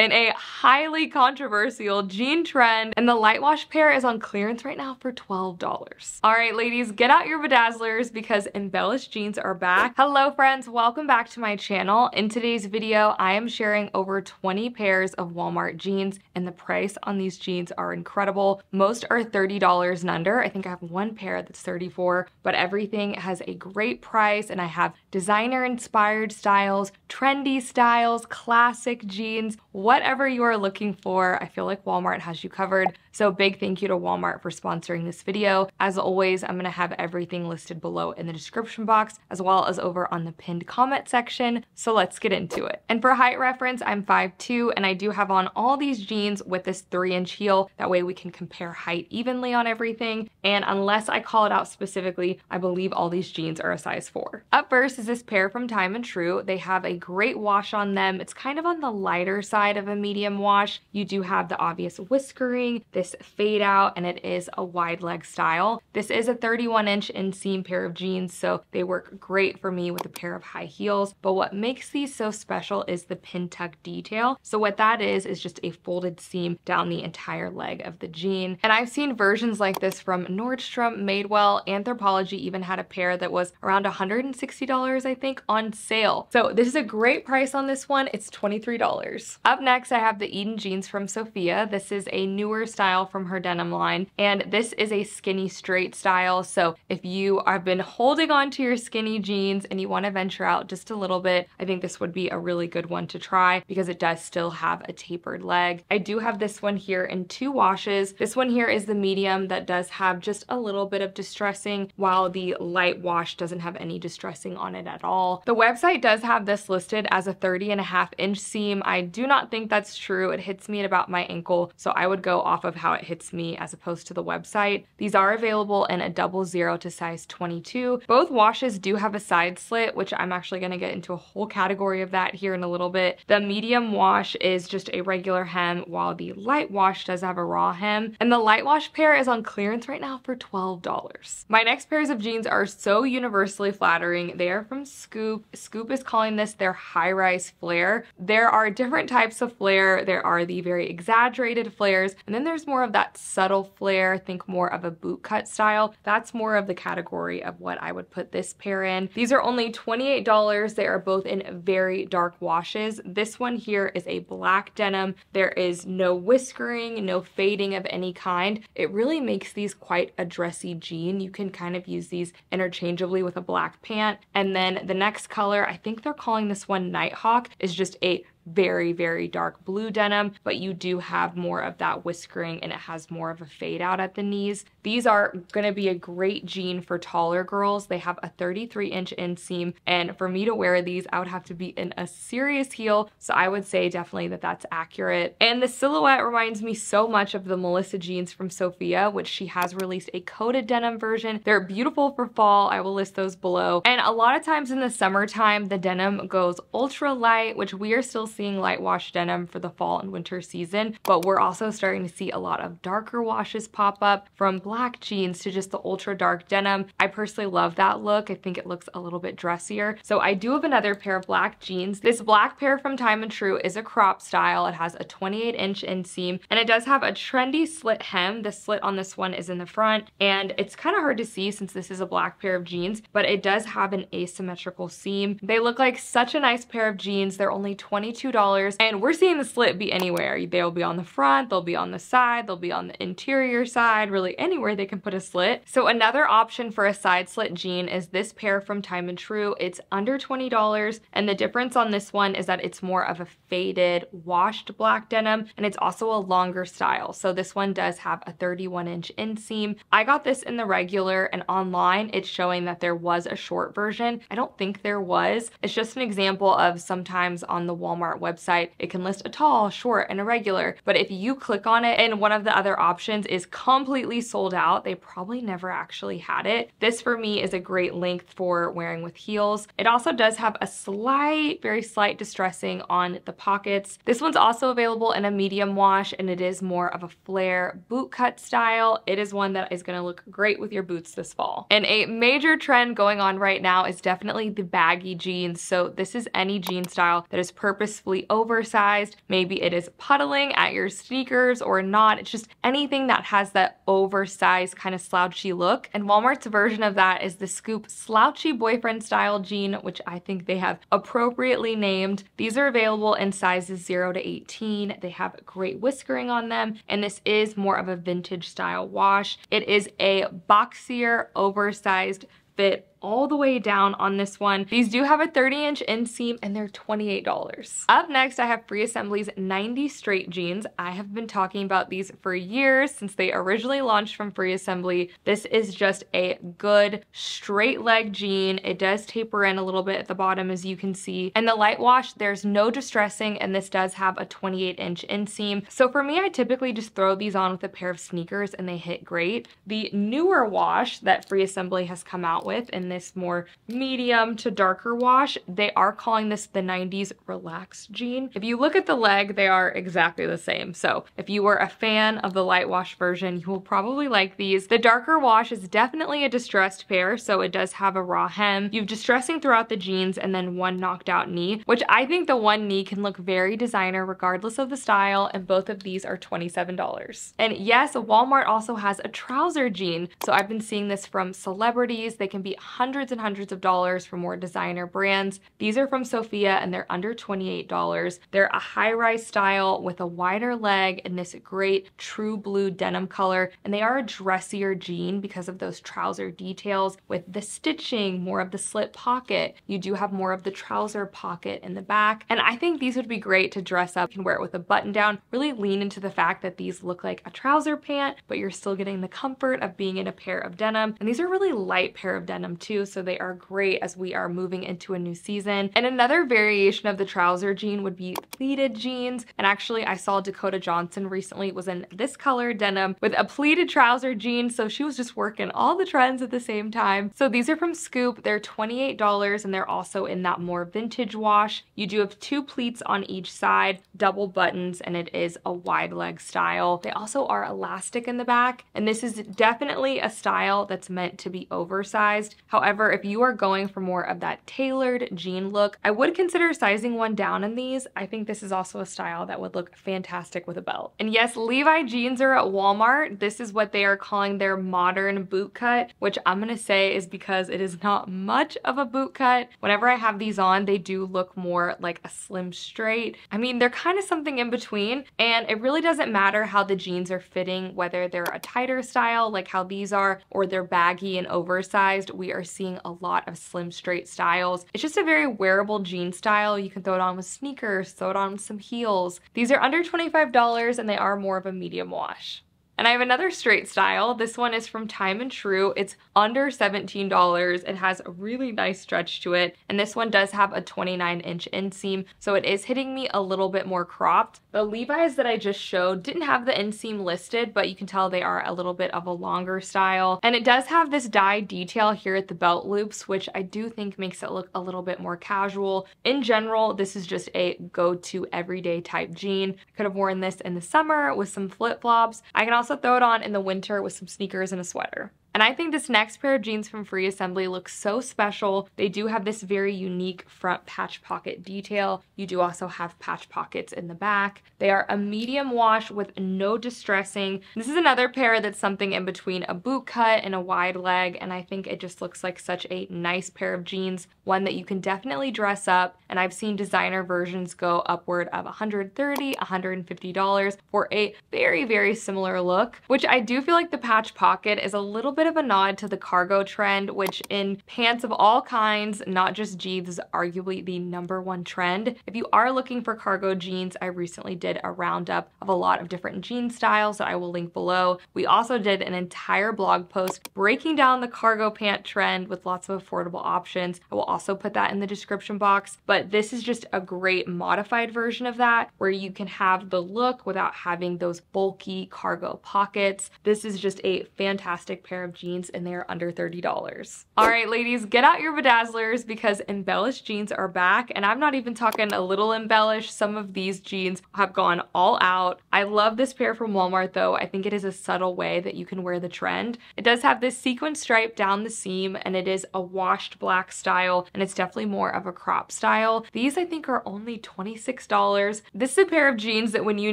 in a highly controversial jean trend and the light wash pair is on clearance right now for $12. All right, ladies, get out your bedazzlers because embellished jeans are back. Hello friends, welcome back to my channel. In today's video, I am sharing over 20 pairs of Walmart jeans and the price on these jeans are incredible. Most are $30 and under. I think I have one pair that's 34, but everything has a great price and I have designer inspired styles, trendy styles, classic jeans, whatever you are looking for. I feel like Walmart has you covered. So big thank you to Walmart for sponsoring this video. As always, I'm gonna have everything listed below in the description box as well as over on the pinned comment section. So let's get into it. And for height reference, I'm 5'2", and I do have on all these jeans with this three inch heel. That way we can compare height evenly on everything. And unless I call it out specifically, I believe all these jeans are a size four. Up first is this pair from Time and True. They have a great wash on them. It's kind of on the lighter side of a medium wash. You do have the obvious whiskering, this fade out, and it is a wide leg style. This is a 31 inch inseam pair of jeans, so they work great for me with a pair of high heels. But what makes these so special is the pin tuck detail. So what that is, is just a folded seam down the entire leg of the jean. And I've seen versions like this from Nordstrom, Madewell, Anthropologie even had a pair that was around $160, I think, on sale. So this is a great price on this one. It's $23. Up next, I have the Eden jeans from Sofia. This is a newer style from her denim line. And this is a skinny straight style. So if you have been holding on to your skinny jeans and you want to venture out just a little bit, I think this would be a really good one to try because it does still have a tapered leg. I do have this one here in two washes. This one here is the medium that does have just a little bit of distressing while the light wash doesn't have any distressing on it at all. The website does have this listed as a 30 and a half inch seam. I do not think that's true. It hits me at about my ankle, so I would go off of how it hits me as opposed to the website. These are available in a double zero to size 22. Both washes do have a side slit, which I'm actually gonna get into a whole category of that here in a little bit. The medium wash is just a regular hem, while the light wash does have a raw hem. And the light wash pair is on clearance right now for $12. My next pairs of jeans are so universally flattering. They are from Scoop. Scoop is calling this their high-rise flare. There are different types of flare. There are the very exaggerated flares, and then there's more of that subtle flare, think more of a boot cut style. That's more of the category of what I would put this pair in. These are only $28. They are both in very dark washes. This one here is a black denim. There is no whiskering, no fading of any kind. It really makes these quite a dressy jean. You can kind of use these interchangeably with a black pant. And then the next color, I think they're calling this one Nighthawk, is just a very, very dark blue denim, but you do have more of that whiskering and it has more of a fade out at the knees. These are gonna be a great jean for taller girls. They have a 33 inch inseam and for me to wear these, I would have to be in a serious heel. So I would say definitely that that's accurate. And the silhouette reminds me so much of the Melissa jeans from Sofia, which she has released a coated denim version. They're beautiful for fall. I will list those below. And a lot of times in the summertime, the denim goes ultra light, which we are still seeing light wash denim for the fall and winter season, but we're also starting to see a lot of darker washes pop up from black jeans to just the ultra dark denim. I personally love that look. I think it looks a little bit dressier. So I do have another pair of black jeans. This black pair from Time and True is a crop style. It has a 28 inch inseam and it does have a trendy slit hem. The slit on this one is in the front and it's kind of hard to see since this is a black pair of jeans, but it does have an asymmetrical seam. They look like such a nice pair of jeans. They're only 22 $2 and we're seeing the slit be anywhere. They'll be on the front, they'll be on the side, they'll be on the interior side, really anywhere they can put a slit. So another option for a side slit jean is this pair from Time and True. It's under $20 and the difference on this one is that it's more of a faded washed black denim and it's also a longer style. So this one does have a 31 inch inseam. I got this in the regular and online it's showing that there was a short version. I don't think there was. It's just an example of sometimes on the Walmart website, it can list a tall, short, and a regular. But if you click on it and one of the other options is completely sold out, they probably never actually had it. This for me is a great length for wearing with heels. It also does have a slight, very slight distressing on the pockets. This one's also available in a medium wash and it is more of a flare boot cut style. It is one that is gonna look great with your boots this fall. And a major trend going on right now is definitely the baggy jeans. So this is any jean style that is purpose noticeably oversized. Maybe it is puddling at your sneakers or not. It's just anything that has that oversized kind of slouchy look. And Walmart's version of that is the Scoop Slouchy Boyfriend Style Jean, which I think they have appropriately named. These are available in sizes 0 to 18. They have great whiskering on them, and this is more of a vintage style wash. It is a boxier, oversized fit all the way down on this one. These do have a 30 inch inseam and they're $28. Up next, I have Free Assembly's 90 straight jeans. I have been talking about these for years since they originally launched from Free Assembly. This is just a good straight leg jean. It does taper in a little bit at the bottom as you can see. And the light wash, there's no distressing and this does have a 28 inch inseam. So for me, I typically just throw these on with a pair of sneakers and they hit great. The newer wash that Free Assembly has come out with in this more medium to darker wash. They are calling this the 90s relaxed jean. If you look at the leg, they are exactly the same. So if you were a fan of the light wash version, you will probably like these. The darker wash is definitely a distressed pair, so it does have a raw hem. You've distressing throughout the jeans and then one knocked out knee, which I think the one knee can look very designer regardless of the style, and both of these are $27. And yes, Walmart also has a trouser jean. So I've been seeing this from celebrities. They can be hundreds and hundreds of dollars for more designer brands. These are from Sofia and they're under $28. They're a high-rise style with a wider leg and this great true blue denim color. And they are a dressier jean because of those trouser details with the stitching, more of the slit pocket. You do have more of the trouser pocket in the back. And I think these would be great to dress up. You can wear it with a button down, really lean into the fact that these look like a trouser pant, but you're still getting the comfort of being in a pair of denim. And these are really light pair of denim too too, so they are great as we are moving into a new season. And another variation of the trouser jean would be pleated jeans. And actually I saw Dakota Johnson recently was in this color denim with a pleated trouser jean. So she was just working all the trends at the same time. So these are from Scoop. They're $28 and they're also in that more vintage wash. You do have two pleats on each side, double buttons, and it is a wide leg style. They also are elastic in the back. And this is definitely a style that's meant to be oversized. However, if you are going for more of that tailored jean look, I would consider sizing one down in these. I think this is also a style that would look fantastic with a belt. And yes, Levi jeans are at Walmart. This is what they are calling their modern boot cut, which I'm gonna say is because it is not much of a boot cut. Whenever I have these on, they do look more like a slim straight. I mean, they're kind of something in between, and it really doesn't matter how the jeans are fitting, whether they're a tighter style like how these are, or they're baggy and oversized. We are seeing a lot of slim straight styles. It's just a very wearable jean style. You can throw it on with sneakers, throw it on with some heels. These are under $25 and they are more of a medium wash. And I have another straight style. This one is from Time and True. It's under $17. It has a really nice stretch to it. And this one does have a 29 inch inseam. So it is hitting me a little bit more cropped. The Levi's that I just showed didn't have the inseam listed, but you can tell they are a little bit of a longer style. And it does have this dye detail here at the belt loops, which I do think makes it look a little bit more casual. In general, this is just a go-to everyday type jean. I could have worn this in the summer with some flip-flops. I can also also throw it on in the winter with some sneakers and a sweater. And I think this next pair of jeans from Free Assembly looks so special. They do have this very unique front patch pocket detail. You do also have patch pockets in the back. They are a medium wash with no distressing. This is another pair that's something in between a boot cut and a wide leg, and I think it just looks like such a nice pair of jeans, one that you can definitely dress up, and I've seen designer versions go upward of $130, $150 for a very, very similar look, which I do feel like the patch pocket is a little bit bit of a nod to the cargo trend, which in pants of all kinds, not just jeans, is arguably the number one trend. If you are looking for cargo jeans, I recently did a roundup of a lot of different jean styles that I will link below. We also did an entire blog post breaking down the cargo pant trend with lots of affordable options. I will also put that in the description box, but this is just a great modified version of that where you can have the look without having those bulky cargo pockets. This is just a fantastic pair of of jeans and they're under $30. All right, ladies, get out your bedazzlers because embellished jeans are back. And I'm not even talking a little embellished. Some of these jeans have gone all out. I love this pair from Walmart though. I think it is a subtle way that you can wear the trend. It does have this sequin stripe down the seam and it is a washed black style and it's definitely more of a crop style. These I think are only $26. This is a pair of jeans that when you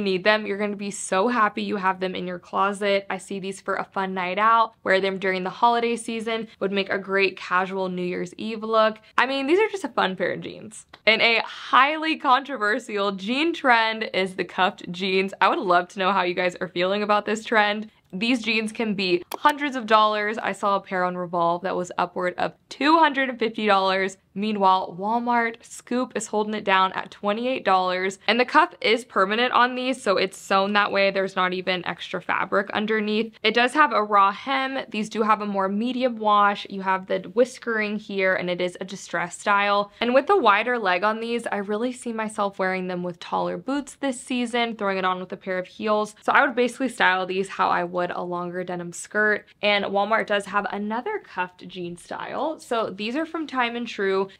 need them, you're gonna be so happy you have them in your closet. I see these for a fun night out, wear them during the holiday season, would make a great casual New Year's Eve look. I mean, these are just a fun pair of jeans. And a highly controversial jean trend is the cuffed jeans. I would love to know how you guys are feeling about this trend. These jeans can be hundreds of dollars. I saw a pair on Revolve that was upward of $250. Meanwhile, Walmart Scoop is holding it down at $28. And the cuff is permanent on these, so it's sewn that way. There's not even extra fabric underneath. It does have a raw hem. These do have a more medium wash. You have the whiskering here, and it is a distressed style. And with the wider leg on these, I really see myself wearing them with taller boots this season, throwing it on with a pair of heels. So I would basically style these how I would a longer denim skirt. And Walmart does have another cuffed jean style. So these are from Time and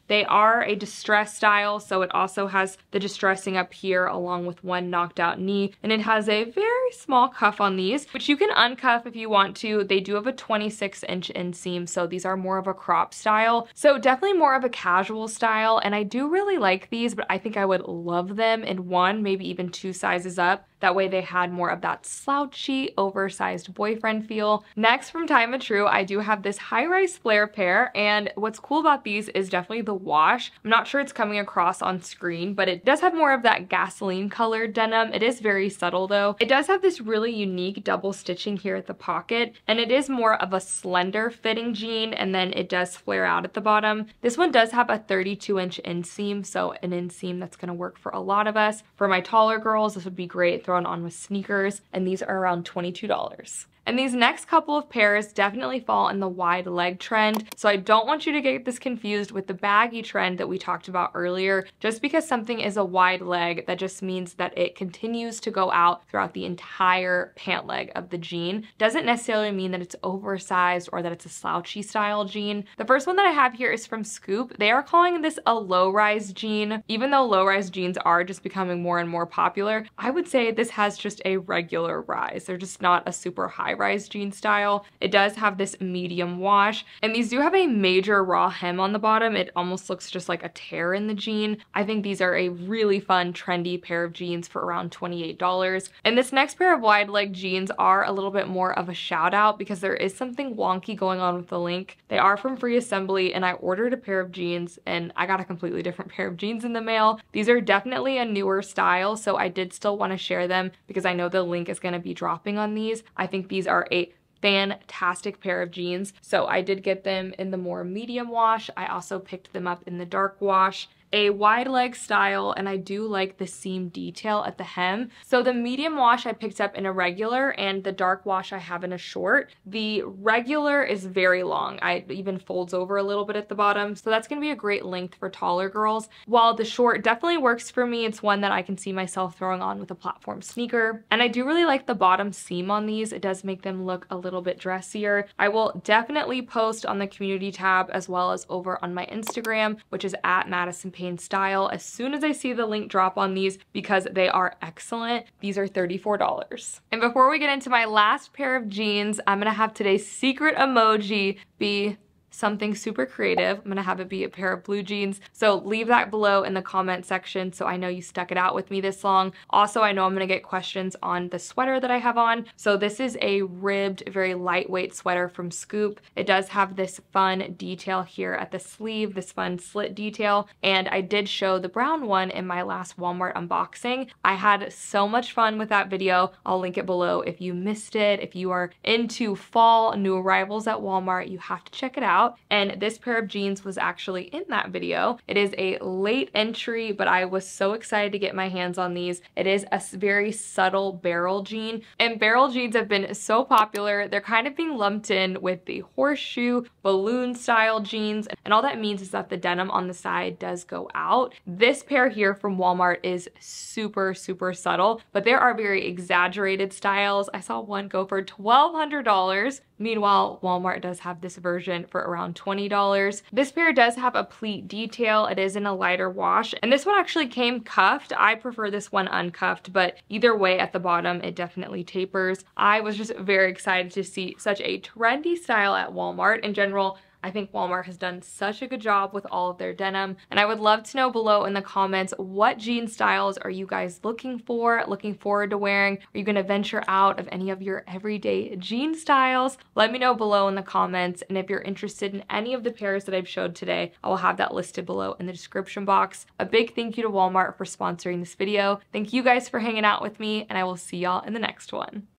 They are a distress style, so it also has the distressing up here along with one knocked out knee. And it has a very small cuff on these, which you can uncuff if you want to. They do have a 26 inch inseam, so these are more of a crop style. So definitely more of a casual style. And I do really like these, but I think I would love them in one, maybe even two sizes up. That way they had more of that slouchy, oversized boyfriend feel. Next from Time and True, I do have this high-rise flare pair, and what's cool about these is definitely the wash. I'm not sure it's coming across on screen, but it does have more of that gasoline colored denim. It is very subtle though. It does have this really unique double stitching here at the pocket, and it is more of a slender fitting jean, and then it does flare out at the bottom. This one does have a 32 inch inseam, so an inseam that's gonna work for a lot of us. For my taller girls, this would be great thrown on with sneakers, and these are around $22. And these next couple of pairs definitely fall in the wide leg trend. So I don't want you to get this confused with the baggy trend that we talked about earlier. Just because something is a wide leg, that just means that it continues to go out throughout the entire pant leg of the jean. Doesn't necessarily mean that it's oversized or that it's a slouchy style jean. The first one that I have here is from Scoop. They are calling this a low-rise jean. Even though low-rise jeans are just becoming more and more popular, I would say this has just a regular rise. They're just not a super high rise jean style. It does have this medium wash and these do have a major raw hem on the bottom. It almost looks just like a tear in the jean. I think these are a really fun trendy pair of jeans for around $28. And this next pair of wide leg jeans are a little bit more of a shout out because there is something wonky going on with the link. They are from Free Assembly and I ordered a pair of jeans and I got a completely different pair of jeans in the mail. These are definitely a newer style so I did still want to share them because I know the link is going to be dropping on these. I think these are a fantastic pair of jeans. So I did get them in the more medium wash. I also picked them up in the dark wash a wide leg style and I do like the seam detail at the hem. So the medium wash I picked up in a regular and the dark wash I have in a short. The regular is very long. I even folds over a little bit at the bottom. So that's gonna be a great length for taller girls. While the short definitely works for me, it's one that I can see myself throwing on with a platform sneaker. And I do really like the bottom seam on these. It does make them look a little bit dressier. I will definitely post on the community tab as well as over on my Instagram, which is at Madison campaign style as soon as I see the link drop on these because they are excellent. These are $34. And before we get into my last pair of jeans, I'm gonna have today's secret emoji be something super creative. I'm gonna have it be a pair of blue jeans. So leave that below in the comment section so I know you stuck it out with me this long. Also, I know I'm gonna get questions on the sweater that I have on. So this is a ribbed, very lightweight sweater from Scoop. It does have this fun detail here at the sleeve, this fun slit detail. And I did show the brown one in my last Walmart unboxing. I had so much fun with that video. I'll link it below if you missed it. If you are into fall new arrivals at Walmart, you have to check it out out. And this pair of jeans was actually in that video. It is a late entry, but I was so excited to get my hands on these. It is a very subtle barrel jean. And barrel jeans have been so popular. They're kind of being lumped in with the horseshoe, balloon style jeans. And all that means is that the denim on the side does go out. This pair here from Walmart is super, super subtle, but there are very exaggerated styles. I saw one go for $1,200. Meanwhile, Walmart does have this version for around $20. This pair does have a pleat detail. It is in a lighter wash. And this one actually came cuffed. I prefer this one uncuffed, but either way at the bottom, it definitely tapers. I was just very excited to see such a trendy style at Walmart. In general, I think Walmart has done such a good job with all of their denim. And I would love to know below in the comments, what jean styles are you guys looking for, looking forward to wearing? Are you gonna venture out of any of your everyday jean styles? Let me know below in the comments. And if you're interested in any of the pairs that I've showed today, I will have that listed below in the description box. A big thank you to Walmart for sponsoring this video. Thank you guys for hanging out with me and I will see y'all in the next one.